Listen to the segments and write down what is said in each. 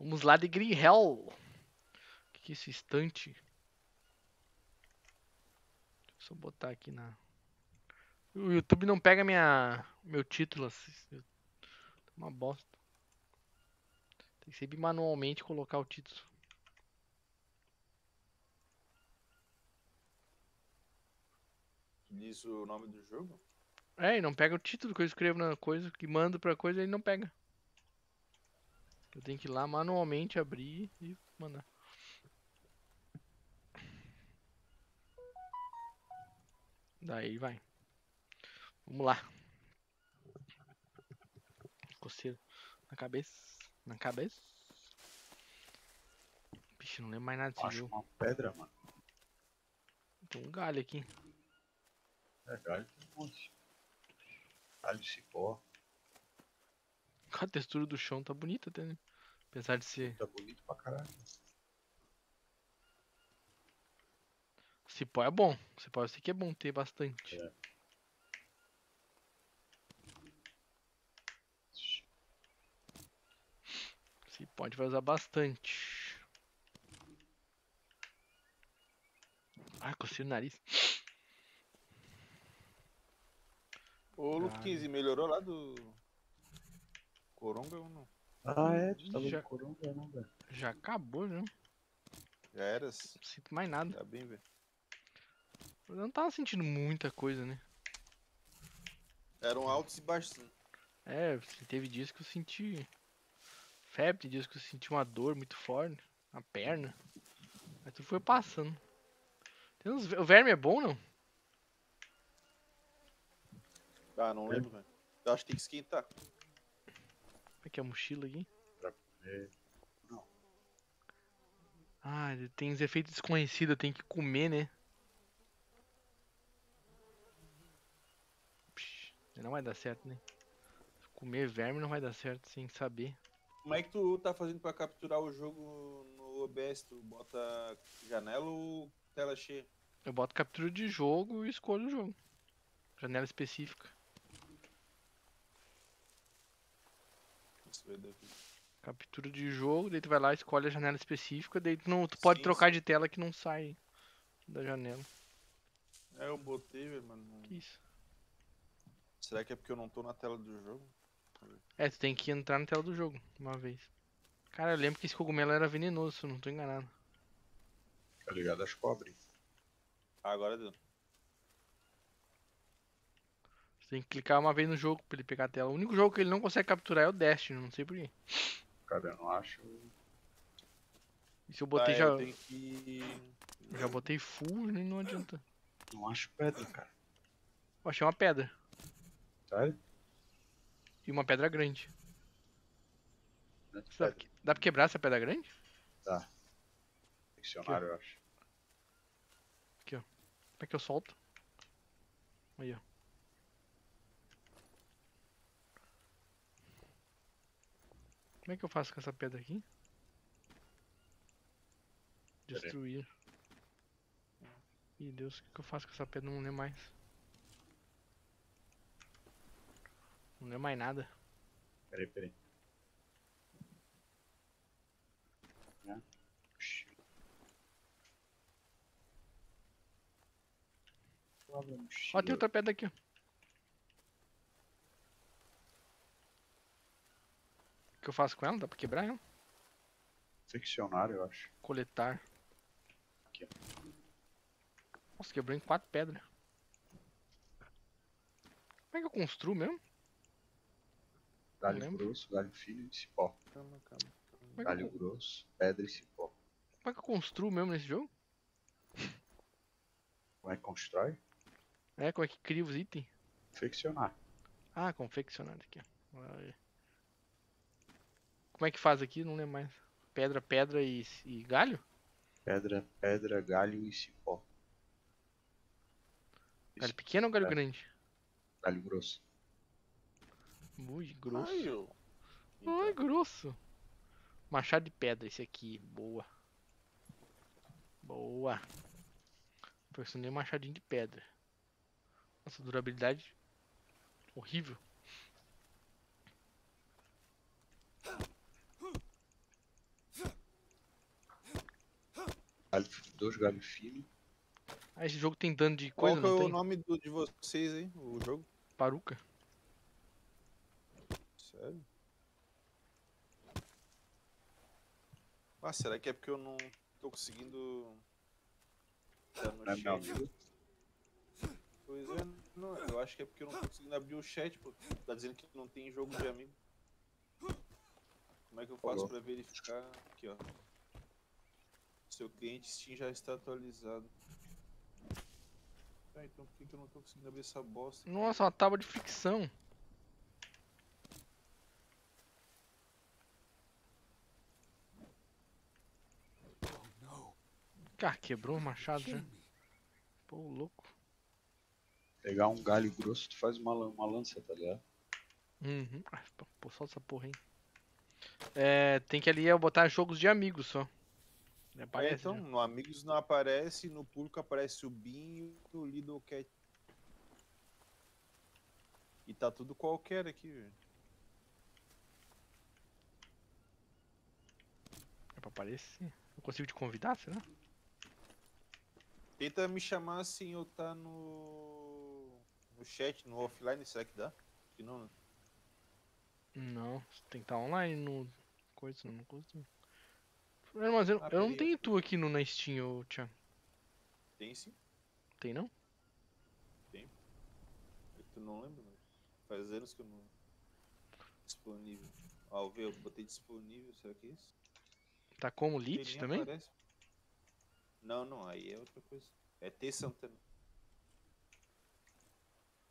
Vamos lá de Green Hell. O que, que é esse estante? Deixa eu só botar aqui na. O YouTube não pega minha meu título. assim, uma bosta. Tem que sempre manualmente colocar o título. Diz o nome do jogo? É, e não pega o título que eu escrevo na coisa, que mando pra coisa, ele não pega. Eu tenho que ir lá manualmente abrir e mandar. Daí vai. Vamos lá. Coceira na cabeça. Na cabeça. Bicho, não lembro mais nada desse Acho jogo. uma pedra, mano. Tem um galho aqui. É galho tem um monte. Galho cipó. A textura do chão tá bonita até, né? Apesar de ser Tá bonito pra caralho. Cipó é bom. Cipó eu sei que é bom ter bastante. É. Cipó a gente vai usar bastante. Ai, cocei o nariz. Ô, Luke Ah. 15, melhorou lá do. Coronga ou não? Ah, é? Tu tava Já- no coronga, não, velho? Já acabou, já. Não Já eras? sinto mais nada. Tá bem, velho. Eu não tava sentindo muita coisa, né? Eram altos e baixos. né? É, teve dias que eu senti febre, dias que eu senti uma dor muito forte na perna. Aí tudo foi passando. Tem uns... O verme é bom, não? Ah, não É. lembro, velho. Eu acho que tem que esquentar. Como é que é a mochila aqui? É, Ah, ele tem os efeitos desconhecidos, tem que comer, né? Psh, não vai dar certo, né? Comer verme não vai dar certo sem saber. Como é que tu tá fazendo pra capturar o jogo no OBS? Tu bota janela ou tela cheia? Eu boto captura de jogo e escolho o jogo. Janela específica. Aqui. Captura de jogo, daí tu vai lá, escolhe a janela específica, daí tu, não, tu pode Sim, trocar sim. de tela que não sai da janela. É, eu botei, velho, mano. não- Que isso? Será que é porque eu não tô na tela do jogo? É, tu tem que entrar na tela do jogo, uma vez. Cara, eu lembro que esse cogumelo era venenoso, se eu não tô enganado. Tá ligado às cobras. Ah, agora deu. Você tem que clicar uma vez no jogo pra ele pegar a tela. O único jogo que ele não consegue capturar é o Destiny, não sei porquê. Cara, eu não acho. E se eu botei Tá, já. eu tenho que... Já botei full e não adianta. Não acho pedra, cara. Eu achei uma pedra. Sério? E uma pedra grande. É Dá pra, pedra. que- dá pra quebrar essa pedra grande? Dicionário, eu acho. Como é que eu solto? Aí, ó. Como é que eu faço com essa pedra aqui? Destruir. Ih, Deus, o que eu faço com essa pedra? Não lembro mais. Não lembro mais nada. Peraí, peraí. Ó, tem outra pedra aqui, ó. Que eu faço com ela? Dá pra quebrar ela? Seccionário, eu acho. Coletar. Aqui, Nossa, quebrou em quatro pedras. Como é que eu construo mesmo? Galho grosso, galho fino e cipó. Calma, calma. Como é, Galho eu, grosso, pedra e cipó. como é que eu construo mesmo nesse jogo? Como é que constrói? É, como é que cria os itens? Confeccionar. Ah, confeccionado aqui, ó. Como é que faz aqui? Não lembro mais. Pedra, pedra e, e galho? Pedra, pedra, galho e cipó. Galho pequeno ou galho É. grande? galho grosso. Ui, grosso. Ai, eu... Ai, grosso. Machado de pedra, esse aqui. Boa. Boa. Personei um machadinho de pedra. Nossa, durabilidade horrível. Dois galhos finos. Ah, esse jogo tem dano de Qual coisa, que é o tem? nome do- de vocês aí? O jogo? Paruca. Sério? Ah, será que é porque eu não tô conseguindo. No Não é. Pois é, não, eu acho que é porque eu não tô conseguindo abrir o chat, pô. Tá dizendo que não tem jogo de amigo. Como é que eu faço Falou. pra verificar? Aqui, ó. Seu cliente Steam já está atualizado. Tá, então por que, que eu não tô conseguindo abrir essa bosta? aqui? Nossa, uma tábua de fricção. Cara, quebrou o machado já. Pô, louco. Pegar um galho grosso, tu faz uma, uma lança, tá ligado? Uhum. Ah, pô, solta essa porra aí. É, tem que ali eu botar jogos de amigos só. Ele É, aparece então, já. no Amigos não aparece, no público aparece o Bin e o Lidl Cat. E tá tudo qualquer aqui, velho. É pra aparecer. Eu consigo te convidar, será? Tenta me chamar assim, eu tá no. no chat, no offline, será que dá? Que não, né? Não, tem que estar online no. Coisa, não consigo. Mas eu, Ah, eu não tenho tu aqui no na Steam, ô Thiago. Tem sim. Tem não? É que tu não lembra, mas faz anos que eu não. Disponível. Ó, eu vi, eu botei disponível, será que é isso? Tá como Lit também? aparece. Não, não, aí é outra coisa. É T Santana.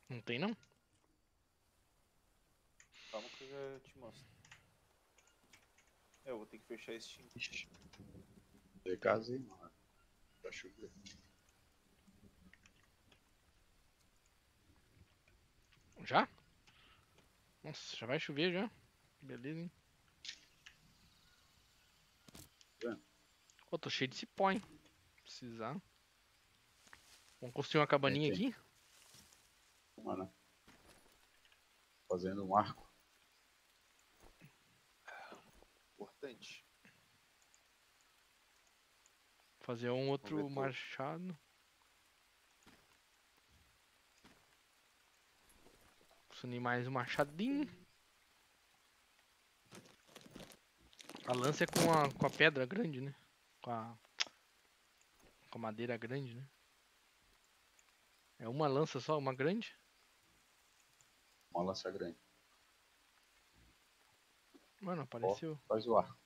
Não tem não? Calma que eu já te mostro. É, eu vou ter que fechar esse time. De casa aí, mano. Tá chovendo. Já? Nossa, já vai chover já. Beleza, hein? É. Pô, tô cheio de cipó, hein? Precisar. Vamos construir uma cabaninha tem. aqui? Mano. Fazendo um arco. Importante. Fazer um outro machado. Construir mais um machadinho. A lança é com a, com a pedra grande, né? Com a, com a madeira grande, né? É uma lança só, uma grande? Uma lança grande. Mano, apareceu. Faz o arco.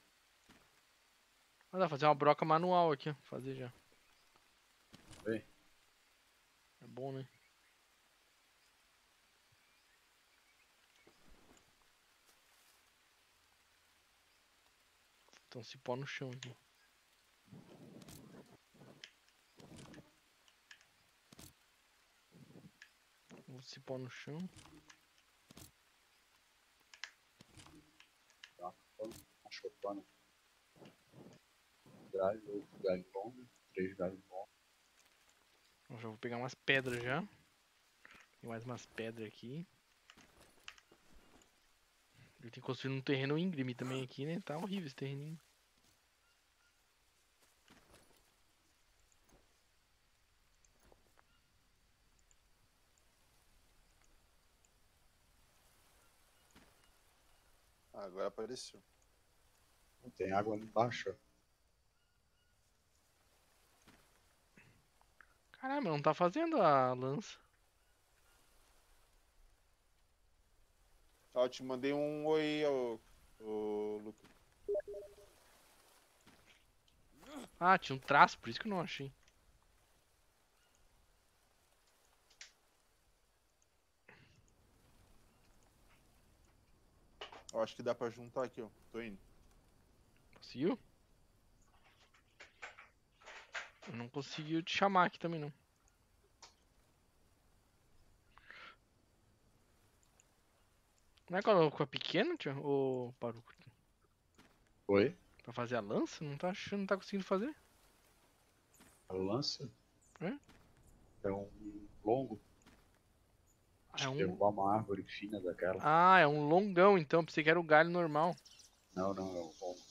Ah, dá pra fazer uma broca manual aqui, ó. Fazer já. Vem. É bom, né? Então cipó no chão aqui. Vou cipó no chão. Tá? Uma chopana. Galho, outro galho longo. Três galhos longos. Eu já vou pegar umas pedras já. Tem mais umas pedras aqui. Eu tenho que construir um terreno íngreme também aqui, né? Tá horrível esse terreninho. Ah, agora apareceu. Tem água ali embaixo. Caramba, não tá fazendo a lança. Eu te mandei um oi, ô, ô Lucas. Ah, tinha um traço, por isso que eu não achei. Ó, acho que dá pra juntar aqui, ó. Tô indo. Conseguiu? Não conseguiu te chamar aqui também não. Não é com a pequena, tio? Ou parou? Oi? Pra fazer a lança? Não tá achando, não tá conseguindo fazer? A lança? É? É um longo. Ah, Acho é que um- derrubar uma árvore fina daquela. Ah, é um longão então, pensei que era o galho normal. Não, não, é um longo.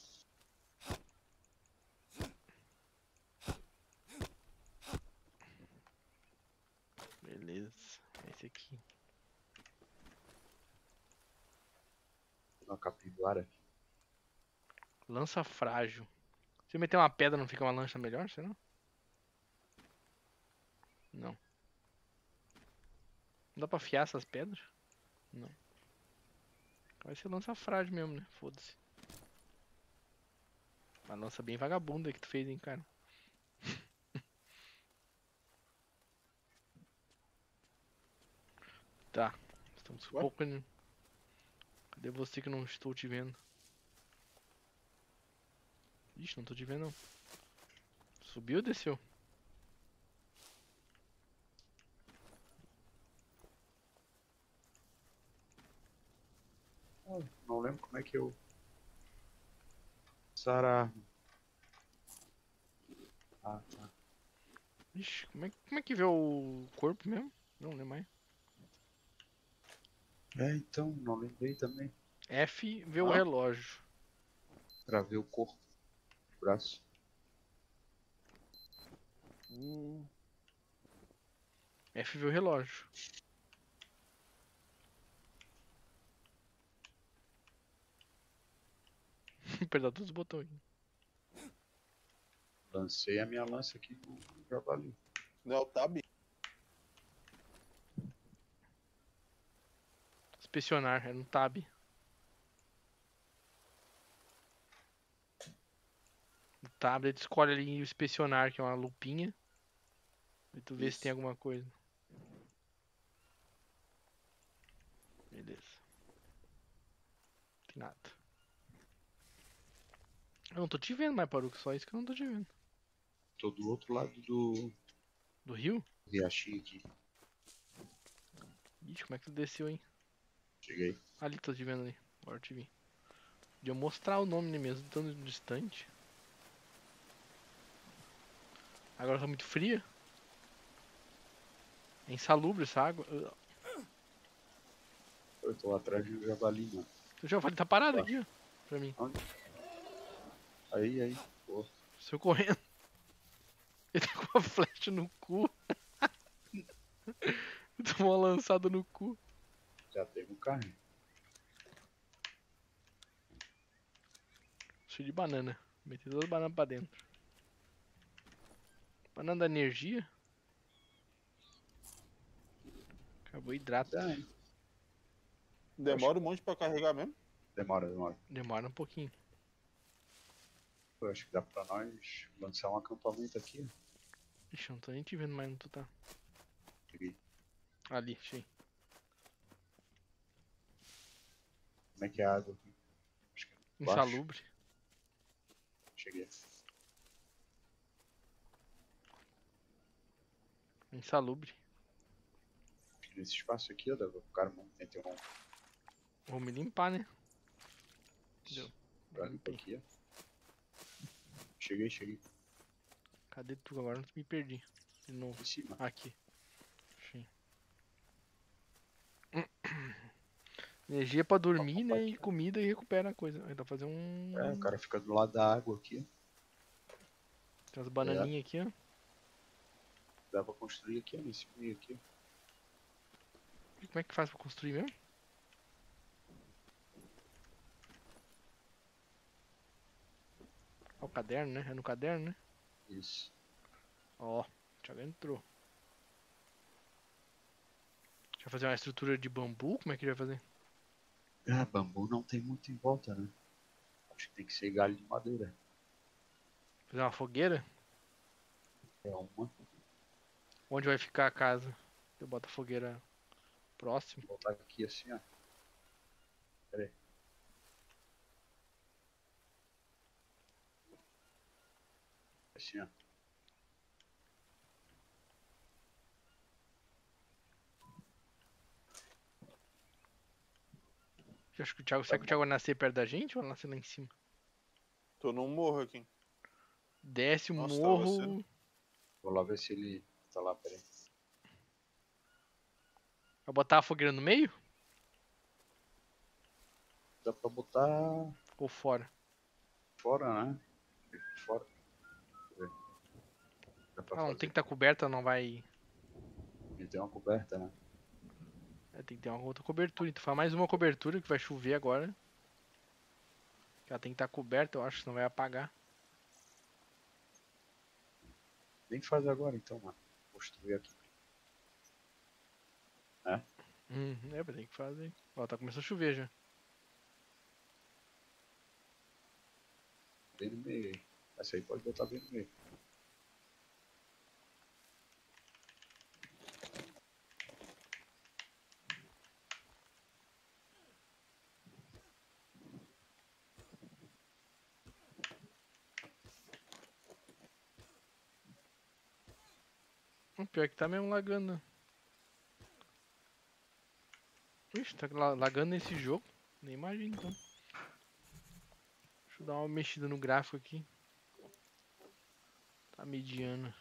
Uma capivara. Lança frágil. Se eu meter uma pedra, não fica uma lança melhor, será? Não. Não dá pra afiar essas pedras? Não. Vai ser lança frágil mesmo, né? Foda-se. Uma lança bem vagabunda que tu fez, hein, cara. tá. Estamos um pouco. Cadê você que não estou te vendo? Ixi, não tô te vendo não. Subiu ou desceu? Não lembro como é que eu. Sara. Ah, tá. Ixi, como é, como é que vê o corpo mesmo? Não lembro mais. É, então, não lembrei também. F vê o Ah. relógio. Pra ver o corpo. O braço. Hum, F vê o relógio. Apertar todos os botões. Lancei a minha lança aqui no javali. não é o Tab? Inspecionar, é no tab. No tab, ele escolhe ali o inspecionar, que é uma lupinha. E tu vê se tem Isso. alguma coisa. Beleza. Tem nada. Eu não tô te vendo mais, Paruco, só isso que eu não tô te vendo. Tô do outro lado do Do rio? riachinho aqui. Ixi, como é que tu desceu, hein? Cheguei. Ali, tô te vendo ali. Agora eu te vi. Podia mostrar o nome mesmo, tão distante. Agora tá muito fria. É insalubre essa água. Eu tô atrás de um javali, mano. O javali tá parado aqui, ó. Pra mim. Aí, aí. Pô, Saiu correndo. Ele tá com uma flecha no cu. Tomou uma lançada no cu. Já teve um carne. Cheio de banana. Meti todas as bananas pra dentro. Banana da energia. Carboidrato. Tá, hein? Demora um monte pra carregar mesmo? Demora, demora. Demora um pouquinho. Pô, acho que dá pra nós lançar um acampamento aqui. Ixi, eu não tô nem te vendo mais onde tu tá. Cheguei. Ali, achei. Como é que é a água aqui? Acho que é. Insalubre. Cheguei. Insalubre. Nesse espaço aqui, ó, pro cara meter um Vou me limpar, né? Deu. pra limpar aqui, ó. Cheguei, cheguei. Cadê tu agora? Não me perdi. De novo. Em cima. Aqui. Achei. Energia pra dormir, né? E comida e recupera a coisa. Aí dá pra fazer um. É, o cara fica do lado da água aqui. Tem umas bananinhas aqui, ó. Dá pra construir aqui, ó, nesse meio aqui. E como é que faz pra construir mesmo? Ó, o caderno, né? É no caderno, né? Isso. Ó, Thiago entrou. Deixa eu fazer uma estrutura de bambu? Como é que ele vai fazer? Ah, bambu não tem muito em volta, né? Acho que tem que ser galho de madeira. Fazer uma fogueira? É uma. Onde vai ficar a casa? Eu boto a fogueira próximo. Vou botar aqui assim, ó. Pera aí. Assim, ó. Eu acho que o Thiago, será que o Thiago vai nascer perto da gente ou vai nascer lá em cima? Tô num morro aqui. Desce o Nossa, tá morro. Vou lá ver se ele tá lá, peraí. Vai botar a fogueira no meio Dá pra botar ou fora? fora, né? Fora. Deixa eu ver. Dá pra Ah, não tem que estar coberta, não vai. Ele tem uma coberta, né? É, tem que ter uma outra cobertura. Então faz mais uma cobertura que vai chover agora. Já tem que estar coberto, eu acho, senão vai apagar. Nem faz agora então, mano. Construir aqui. Hum, é, tem que fazer. Ó, tá começando a chover já. Bem no meio aí. Essa aí pode botar bem Pior que tá mesmo lagando. Ixi, tá la- lagando nesse jogo. Nem imagino então. Deixa eu dar uma mexida no gráfico aqui. Tá mediano.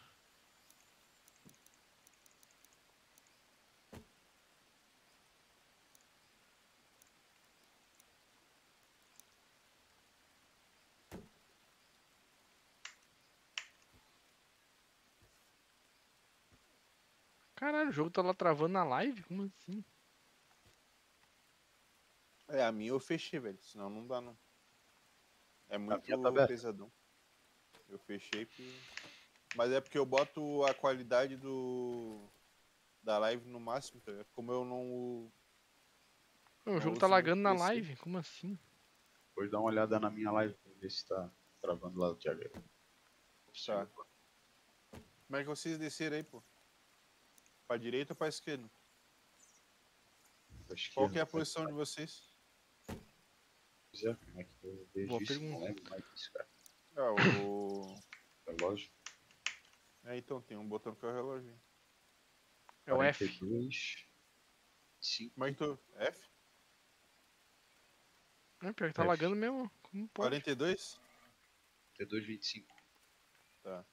Caralho, o jogo tá lá travando na live? Como assim? É, a minha eu fechei, velho. Senão não dá, não. É muito tá pesadão. Eu fechei porque... Mas é porque eu boto a qualidade do... Da live no máximo, tá ligado? Como eu não... Não, o jogo tá lagando na PC. live? Como assim? Depois dá uma olhada na minha live pra ver se tá travando lá o Thiago. Tá. Como é que vocês desceram aí, pô? Pra direita ou pra esquerda? Pra esquerda, Qual que é a pra posição de vocês? Pois é, como é que eu vejo Boa isso? Não pergunta. lembro mais disso, cara. Ah, o... Relógio. É, então, tem um botão que é o relógio. É o F. 42, 5, Como é que tu... F? É, pior que tá F. lagando mesmo. Como pode? 42? 42, 25. Tá.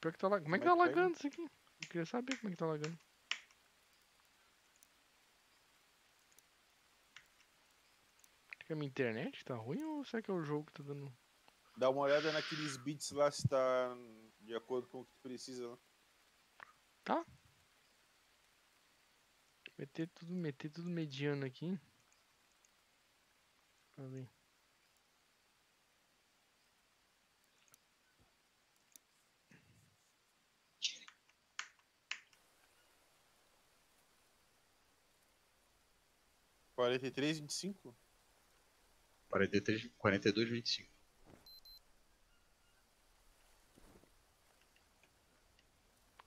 Pior que tá. Como é que tá lagando isso aqui? Eu queria saber como é que tá lagando. Será que a minha internet tá ruim ou será que é o jogo que tá dando. Dá uma olhada naqueles bits lá se tá de acordo com o que tu precisa lá. Tá. Meter tudo, meter tudo mediano aqui. Tá bem. 43, 25? 43, 42, 25.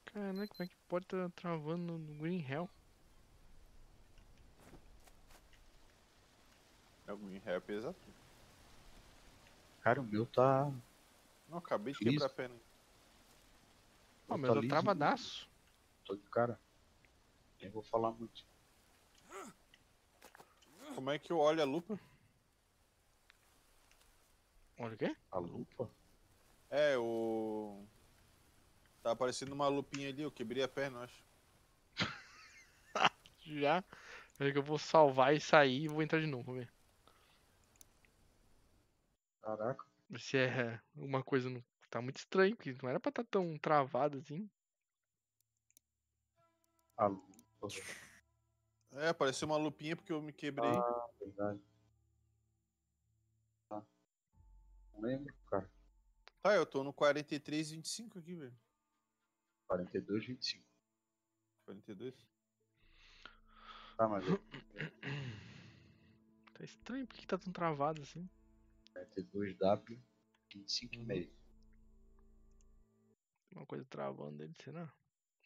Caramba, como é que pode estar travando no Green Hell? É, o Green Hell é pesado. Cara, o meu tá. Não, acabei de quebrar a perna. Não, meu tá travadaço. Tô de cara. Nem vou falar muito. Como é que eu olho a lupa? Olha o quê? A lupa? É, o. Tá aparecendo uma lupinha ali, eu quebrei a perna, eu acho. Já. Peraí que eu vou salvar e sair e vou entrar de novo, vamos ver. Caraca. Se é alguma coisa. No... Tá muito estranho, porque não era pra estar tão travado assim. A lupa. É, apareceu uma lupinha porque eu me quebrei. Ah, verdade. Tá. Não lembro, cara. Tá, eu tô no 43, 25 aqui, velho. 42, 25. 42. Tá, mas eu- Tá estranho, por que tá tão travado assim? 42W, 25 e meio. Tem uma coisa travando dele, será?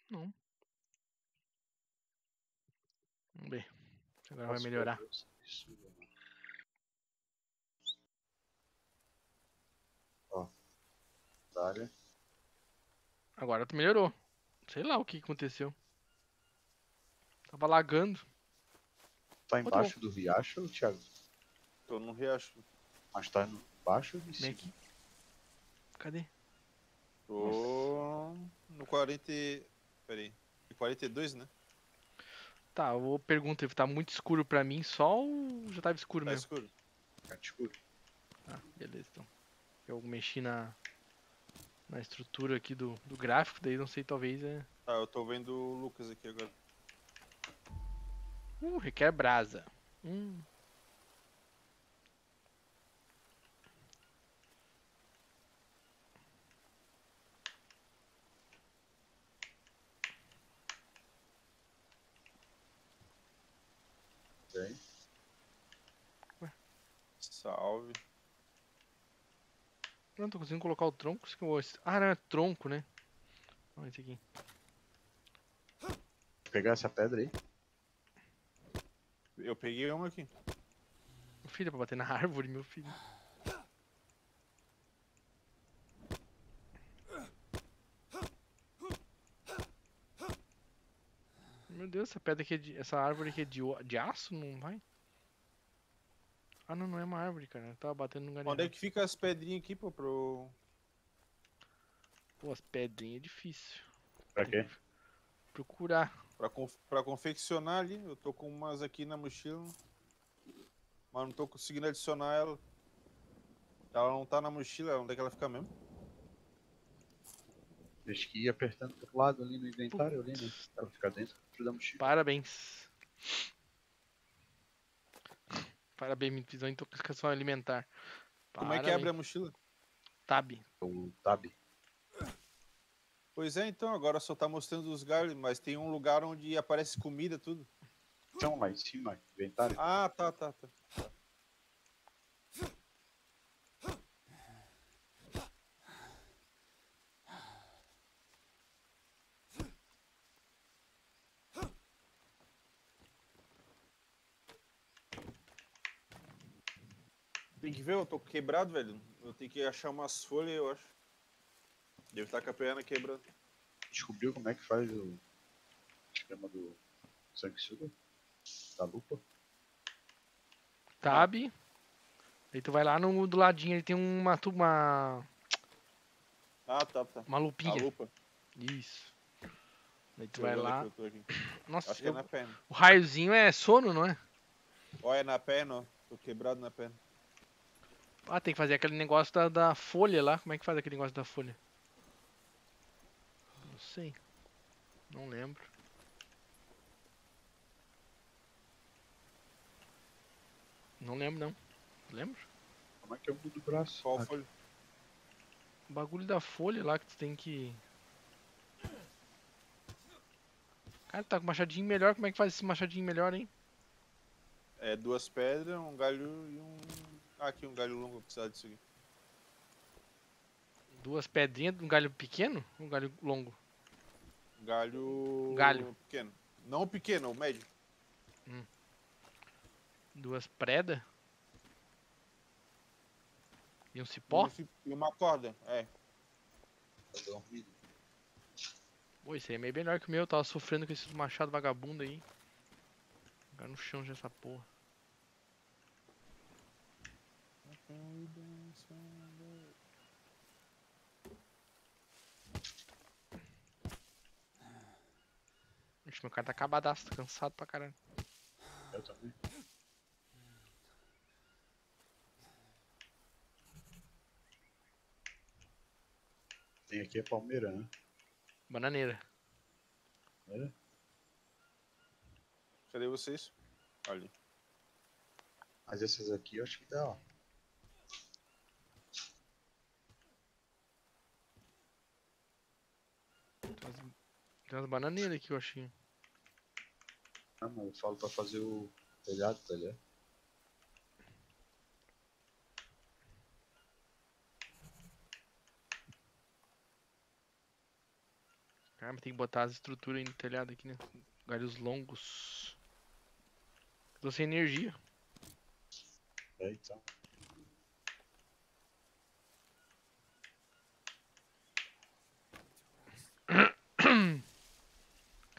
Não. Vamos ver. se Agora vai Nossa, melhorar. Ó. Dália. Agora tu melhorou. Sei lá o que aconteceu. Tava lagando. Tá embaixo do riacho, Thiago? Tô no riacho. Mas tá no baixo ou em Vem cima? aqui. Cadê? Tô no 40. Pera aí. 42, né? Tá, eu vou perguntar, tá muito escuro pra mim só ou já tava escuro Tá mesmo? escuro. Tá escuro. Ah, beleza então. Eu mexi na, na estrutura aqui do, do gráfico, daí não sei, talvez é. Tá, eu tô vendo o Lucas aqui agora. Uh, requer brasa. Hum. Tem. Salve. Não tô conseguindo colocar o tronco. isso que eu vou- Ah, não, é tronco, né? Olha esse aqui. Vou pegar essa pedra aí. Eu peguei uma aqui. Meu filho, é pra bater na árvore, meu filho. Meu Deus, essa pedra aqui é de, essa árvore aqui é de, de aço, não vai? Ah, não, não é uma árvore, cara. Eu tava batendo no Onde é que fica as pedrinhas aqui, pô, pro... Pô, as pedrinhas é difícil. Pra quê? Procurar. Pra, conf... pra confeccionar ali? Eu tô com umas aqui na mochila. Mas não tô conseguindo adicionar ela. Ela não tá na mochila, onde é que ela fica mesmo? Deixa que ir apertando pro lado ali no inventário ali, né? Ela fica dentro da mochila. Parabéns. Parabéns, uma intoxicação alimentar. Como é que Parabéns. abre a mochila? Tab. O tab. Pois é, então, agora só tá mostrando os galhos, mas tem um lugar onde aparece comida, tudo. Então, lá em cima, inventário. Ah, tá, tá, tá. Tem que ver, eu tô quebrado, velho. Eu tenho que achar umas folhas, eu acho. Deve estar com a perna quebrada. Descobriu como é que faz o esquema do sanguessuga? Da lupa? Tab. Aí tu vai lá no do ladinho, ele tem uma uma Ah, tá, tá. uma A lupinha. lupa. Isso. Aí tu vai eu é lá. eu. Nossa, Acho que é eu- na perna. o raiozinho é sono, não é? Ó, é na perna, ó. Tô quebrado na perna. Ah, tem que fazer aquele negócio da, da folha lá. Como é que faz aquele negócio da folha? Não sei. Não lembro. Não lembro não. Lembro? Como é que eu mudo o braço? Qual Ah, folha? O bagulho da folha lá que tu tem que. Cara, tá com machadinho melhor. Como é que faz esse machadinho melhor, hein? É duas pedras, um galho e um. Ah, aqui um galho longo, precisar disso aqui. Duas pedrinhas, um galho pequeno? Um galho longo? Um galho. Galho. Pequeno. Não o pequeno, o médio. Duas preda? E um cipó? E uma corda, é. tá dormindo. Pô, esse aí é meio melhor que o meu. Eu tava sofrendo com esses machados vagabundo aí. Jogar no chão já essa porra. Ixi, meu cara tá acabadaço, tá cansado pra caralho. Eu também. Tem aqui a palmeira, né? Bananeira. Olha. Cadê vocês? Ali. Mas essas aqui eu acho que dá, ó. Tem umas, tem umas bananeiras aqui, eu achei. Ah, mas eu falo pra fazer o telhado, tá ligado? Caramba, tem que botar as estruturas aí no telhado aqui, né? Galhos longos. Tô sem energia. É, então.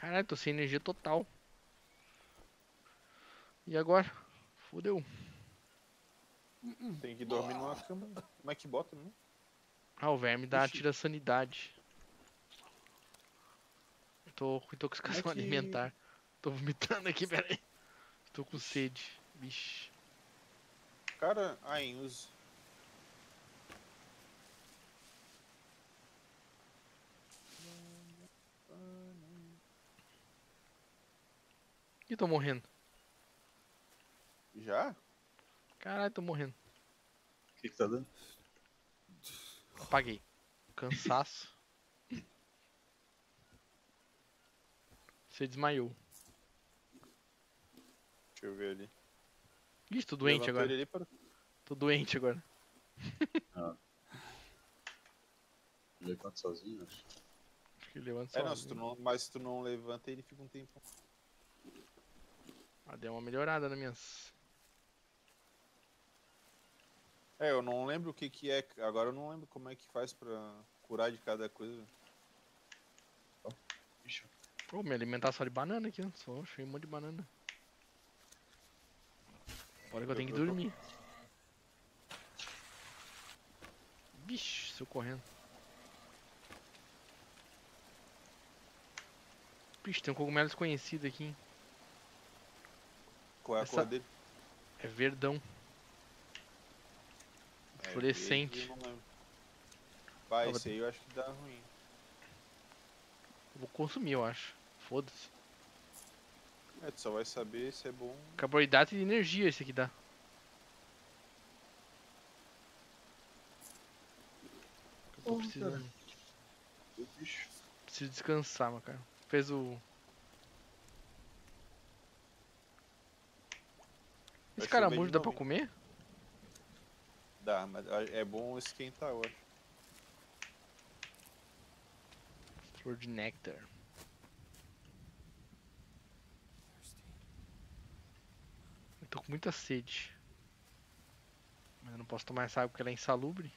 Caralho, tô sem energia total. E agora? Fudeu. Tem que dormir numa cama. Como é que bota, né? Ah, o verme dá, Ixi. tira a sanidade. Tô com intoxicação é que- alimentar. Tô vomitando aqui, peraí. Tô com sede. Vixe. Cara, aí, os. Ih, tô morrendo. Já? Caralho, tô morrendo. O que que tá dando? Apaguei. Cansaço. Você desmaiou. Deixa eu ver ali. Ixi, tô doente agora. ele ali para- Tô doente agora. Levanta sozinho, acho. Acho que levanta É, só. não, se tu não, mas se tu não levanta, ele fica um tempo. Ah, deu uma melhorada nas minhas. É, eu não lembro o que que é. Agora eu não lembro como é que faz pra curar de cada coisa. Ixi, Pô, me alimentar só de banana aqui, ó. Só cheio um monte de banana. Agora que eu tenho que dormir. Vixe, saiu correndo. Vixe, tem um cogumelo desconhecido aqui, hein? Qual é a Essa- cor dele? É verdão. É, Fluorescente. eu. Vai, esse aí eu acho que dá ruim. Eu vou consumir, eu acho. Foda-se. É, tu só vai saber se é bom. Carboidrato e energia esse aqui dá. Eu tô precisando. bicho. Preciso descansar, meu cara. Fez o. Esse caramujo dá pra hein? comer? Dá, mas é bom esquentar, eu acho. Flor de néctar. Eu tô com muita sede. Mas eu não posso tomar essa água porque ela é insalubre.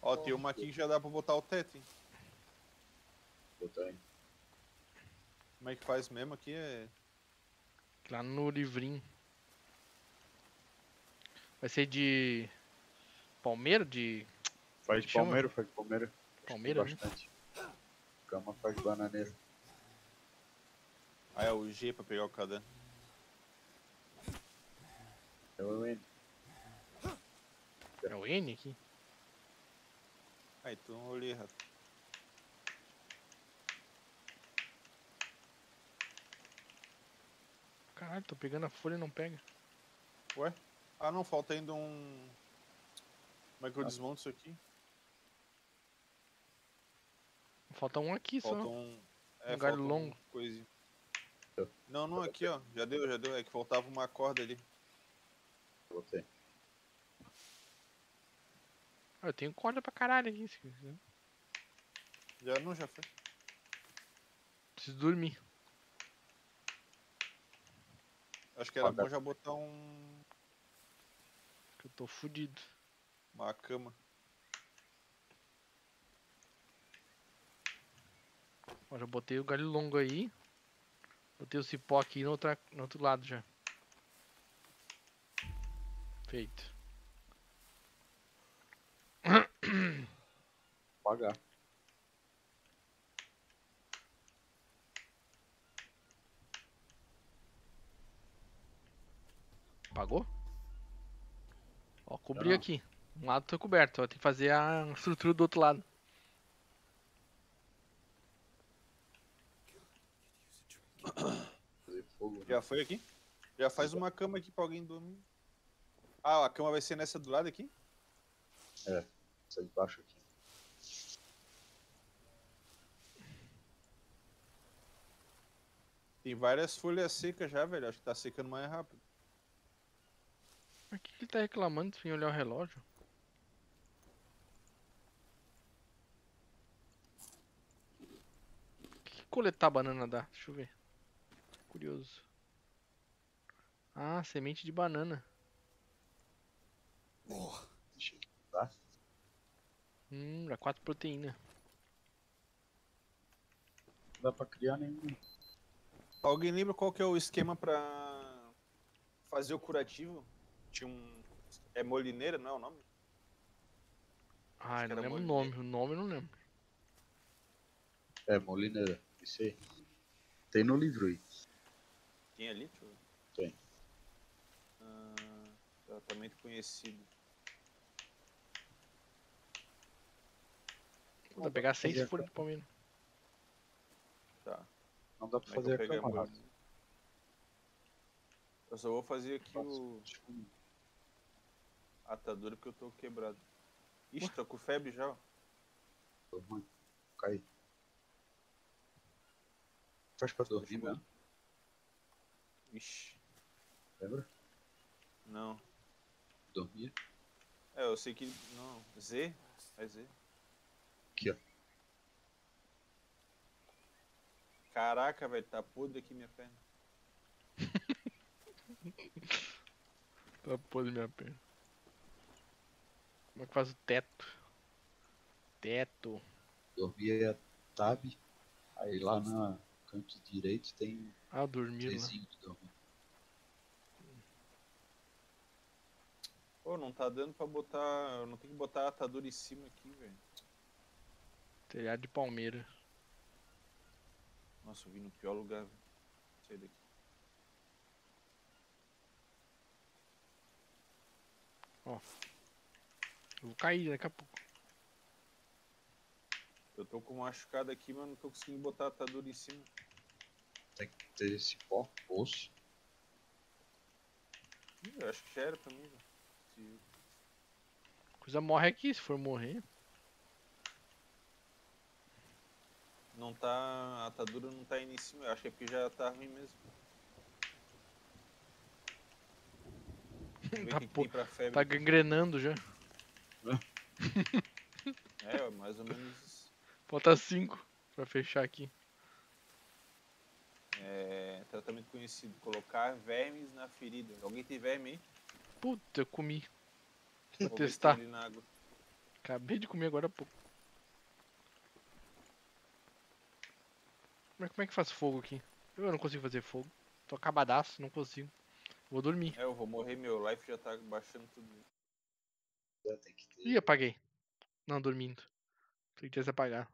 Ó, tem uma aqui que já dá pra botar o teto, hein? Botar aí. Como é que faz mesmo aqui? É. Lá no livrinho. Vai ser de. Palmeira? De. Faz de palmeiro, faz de palmeiro. Tem Palmeira, né? bastante. Cama faz de bananeira. Ah, é o G pra pegar o caderno. É o N. É o N aqui? Ah, então eu olhei errado. Caralho, tô pegando a folha e não pega. Ué? Ah, não, falta ainda um. Como é que eu Ah. desmonto isso aqui? Falta um aqui Falta só. um. É, Um galho longo. coisinha. Eu. Não, não, aqui ó. Já deu, já deu. É que faltava uma corda ali. Botei. Ah, eu tenho corda pra caralho aqui. se quiser. Já não, já foi. Preciso dormir. Acho que era Corda. bom já botar um. Que eu tô fudido. Uma cama. Ó, já botei o galho longo aí. Botei o cipó aqui no, outra, no outro lado já. Feito. Pagar. Apagou? Ó, cobri Não. aqui. Um lado tá coberto. Ó, tem que fazer a estrutura do outro lado. Já foi aqui? Já faz uma cama aqui pra alguém dormir. Ah, a cama vai ser nessa do lado aqui? Essa de baixo aqui. Tem várias folhas secas já, velho. Acho que tá secando mais rápido. Que ele tá reclamando sem olhar o relógio? O que, coletar banana dá? Deixa eu ver. Curioso. Ah, semente de banana. Tá? Hum, dá 4 proteínas. Não dá pra criar nenhum. Alguém lembra qual que é o esquema pra fazer o curativo? Tinha um. É molineira, não é o nome? Ah, eu não lembro o nome. O nome eu não lembro. É, molineira. Isso aí. Tem no livro aí. Tem ali? Deixa eu ver. Tem. Ah, tratamento conhecido. Vou pegar 6 fazer folhas pro Palmeiras. Tá. Não dá pra Como é eu fazer a peguei a porta? Eu só vou fazer aqui o Rafa. a atadura porque eu tô quebrado. Ixi, tô com febre já, ó. Tô ruim. Cai. Faz pra dormir mesmo, Ixi, lembra? não. Dormir. É, eu sei que. Não. Z? É Z. Aqui, ó. Caraca, velho, tá podre aqui minha perna. Tá podre minha perna. Como é que faz o teto? Teto. Dormir é tab. Aí lá no canto direito tem Ah, dormir. Pô, não tá dando pra botar. Eu não tenho que botar a atadura em cima aqui, velho. Telhado de palmeira. Nossa, eu vim no pior lugar, velho. Sai daqui. Eu vou cair daqui a pouco. Eu tô com machucado aqui, mas não tô conseguindo botar a atadura em cima. Tem que ter esse pó, osso. Ih, Eu acho que já era pra mim, velho. Se- Coisa morre aqui, se for morrer. Não tá. A atadura não tá indo em cima. Eu acho que é porque já tá ruim mesmo. Tá febre. Tá gangrenando já. É, ó, mais ou menos isso. Falta 5 pra fechar aqui. É, tratamento conhecido. Colocar vermes na ferida. Alguém tem verme aí? Puta, eu comi. Vou Vou testar. Acabei de comer agora há pouco. É, como é que faz fogo aqui? Eu não consigo fazer fogo. Tô acabadaço, não consigo. Vou dormir. É, eu vou morrer, meu life já tá baixando tudo. Né? Tem que ter. Ih, apaguei. Não, dormindo. Tem que tivesse apagar.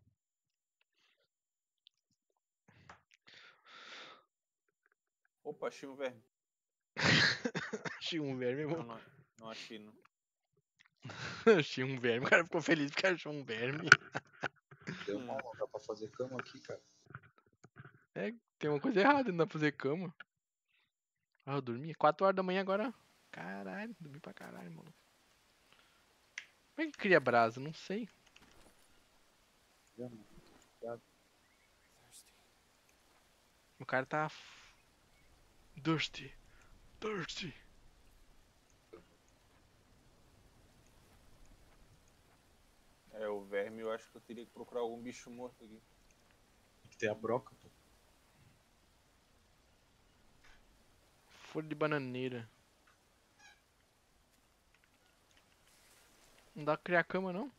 Opa, achei um verme. Achei um verme, Não, bom. não, não achei não. Achei um verme. O cara ficou feliz porque achou um verme. Deu mal, não dá pra fazer cama aqui, cara. Tem uma coisa errada, não dá pra fazer cama. Ah, eu dormi. 4 horas da manhã agora. Caralho, dormi pra caralho, mano. Como é que cria brasa? Não sei. O cara tá. Thirsty. Thirsty. É, o verme eu acho que eu teria que procurar algum bicho morto aqui. Tem que ter a broca, pô. Folha de bananeira. Não dá pra criar cama, não?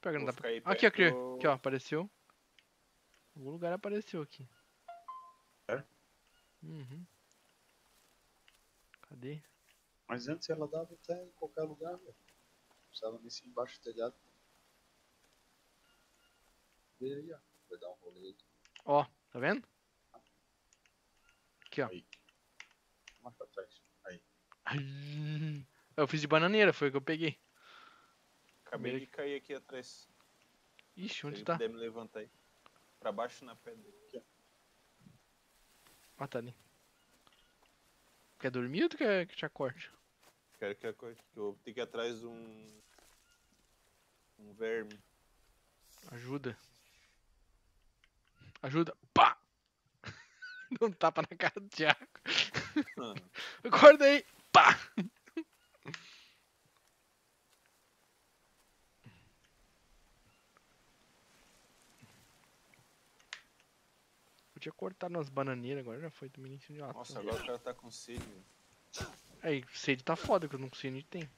Pega, não dá pra... Aqui, perto- Aqui, ó, apareceu. Algum lugar apareceu aqui. É? Uhum. Cadê? Mas antes ela dava até em qualquer lugar, velho. Precisava nesse embaixo do telhado. Vê aí, ó. Vai dar um rolê aí. Ó, tá vendo? Aqui, ó. Aí. Mais pra trás. Eu fiz de bananeira, foi o que eu peguei. Acabei de cair aqui atrás. Ixi, Se onde ele tá? me levantar aí. Pra baixo na pedra. Ah, tá ali. Quer dormir ou tu quer que te acorde? Quero que a coisa. Que eu tenho que ir atrás de um. Um verme. Ajuda. Ajuda. Pá! Dá um tapa na cara do Thiago. Acorda aí. Pá! Podia cortar nas bananeiras agora, já foi também início de ato. Nossa, agora o cara tá com sede. Aí, sede tá foda, que eu não sei onde tem.